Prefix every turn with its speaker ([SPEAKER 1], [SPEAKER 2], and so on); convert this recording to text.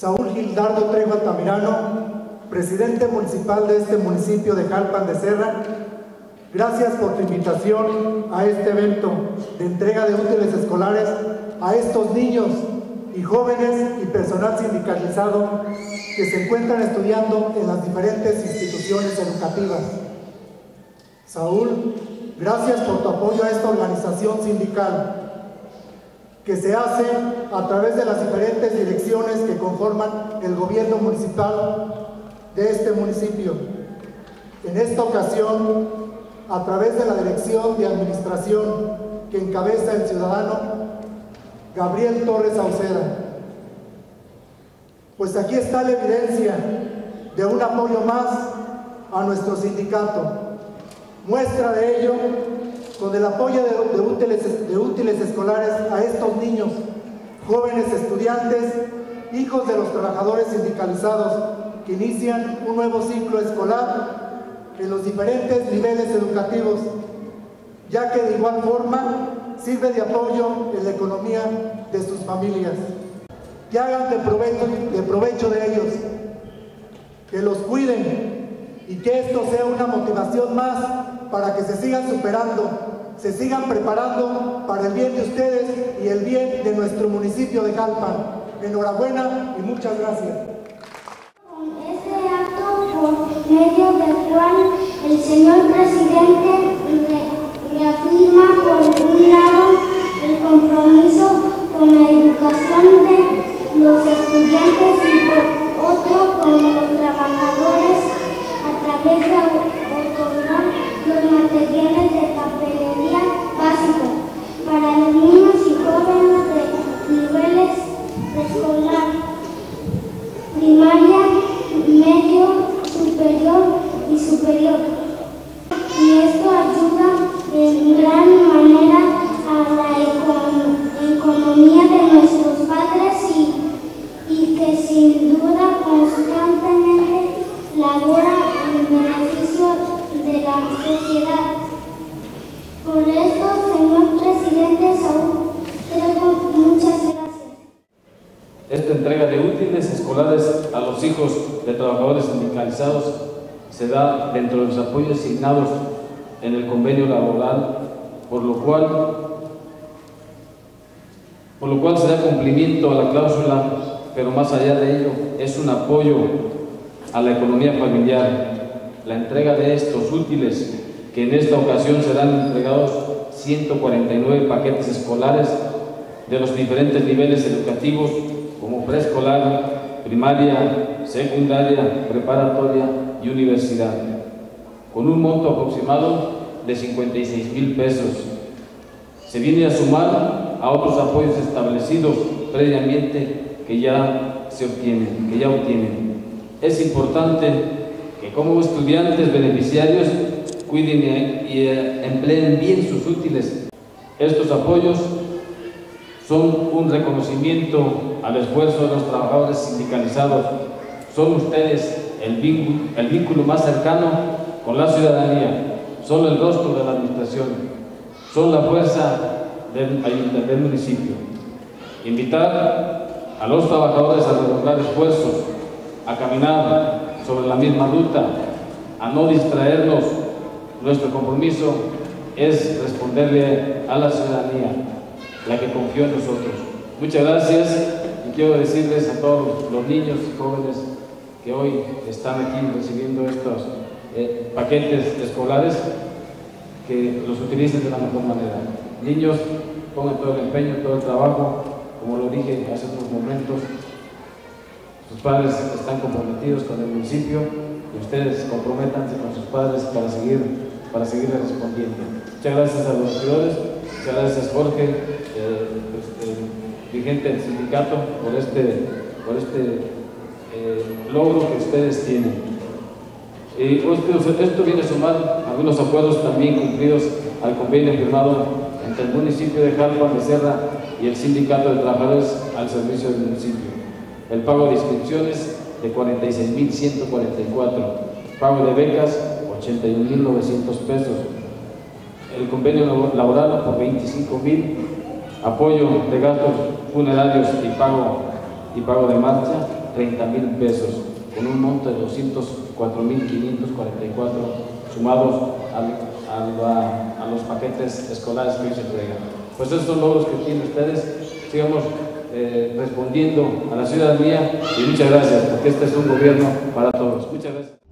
[SPEAKER 1] Saúl Gildardo Trejo Altamirano, presidente municipal de este municipio de Jalpan de Serra, gracias por tu invitación a este evento de entrega de útiles escolares a estos niños y jóvenes y personal sindicalizado que se encuentran estudiando en las diferentes instituciones educativas. Saúl, gracias por tu apoyo a esta organización sindical que se hace a través de las diferentes direcciones que conforman el gobierno municipal de este municipio. En esta ocasión, a través de la Dirección de Administración que encabeza el ciudadano Gabriel Torres Aucera. Pues aquí está la evidencia de un apoyo más a nuestro sindicato. Muestra de ello con el apoyo de, útiles, de útiles escolares a estos niños, jóvenes estudiantes, hijos de los trabajadores sindicalizados que inician un nuevo ciclo escolar en los diferentes niveles educativos, ya que de igual forma sirve de apoyo en la economía de sus familias. Que hagan de provecho, de provecho de ellos, que los cuiden y que esto sea una motivación más para que se sigan superando, se sigan preparando para el bien de ustedes y el bien de nuestro municipio de Jalpan. Enhorabuena y muchas gracias.
[SPEAKER 2] Labora en beneficio de la sociedad. Por esto, señor presidente Saúl, Trejo, muchas gracias.
[SPEAKER 3] Esta entrega de útiles escolares a los hijos de trabajadores sindicalizados se da dentro de los apoyos asignados en el convenio laboral, por lo cual, por lo cual se da cumplimiento a la cláusula, pero más allá de ello es un apoyo a la economía familiar. La entrega de estos útiles, que en esta ocasión serán entregados 149 paquetes escolares de los diferentes niveles educativos como preescolar, primaria, secundaria, preparatoria y universidad, con un monto aproximado de 56 mil pesos. Se viene a sumar a otros apoyos establecidos previamente que ya se obtienen, que ya obtienen. Es importante que como estudiantes beneficiarios cuiden y empleen bien sus útiles. Estos apoyos son un reconocimiento al esfuerzo de los trabajadores sindicalizados. Son ustedes el vínculo, el vínculo más cercano con la ciudadanía, son el rostro de la administración, son la fuerza del, del municipio. Invitar a los trabajadores a redoblar esfuerzos, a caminar sobre la misma ruta, a no distraernos. Nuestro compromiso es responderle a la ciudadanía, la que confió en nosotros. Muchas gracias y quiero decirles a todos los niños y jóvenes que hoy están aquí recibiendo estos eh, paquetes escolares que los utilicen de la mejor manera. Niños, pongan todo el empeño, todo el trabajo, como lo dije hace unos momentos, sus padres están comprometidos con el municipio y ustedes comprométanse con sus padres para seguir, para seguir respondiendo. Muchas gracias a los regidores, muchas gracias Jorge, eh, este, dirigente del sindicato, por este, por este eh, logro que ustedes tienen. Y esto viene a sumar algunos acuerdos también cumplidos al convenio firmado entre el municipio de Jalpan de Serra y el sindicato de trabajadores al servicio del municipio. El pago de inscripciones de 46.144, pago de becas 81.900 pesos, el convenio laboral por 25.000, apoyo de gastos funerarios y pago, y pago de marcha 30 mil pesos, con un monto de 204.544 sumados a, los paquetes escolares que se entregan. Pues son logros que tienen ustedes. Sigamos eh, respondiendo a la ciudadanía y muchas gracias, porque este es un gobierno para todos. Muchas gracias.